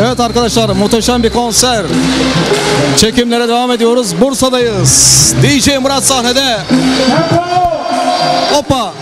Evet arkadaşlar muhteşem bir konser. Çekimlere devam ediyoruz. Bursa'dayız. DJ Murat sahnede. Hoppa.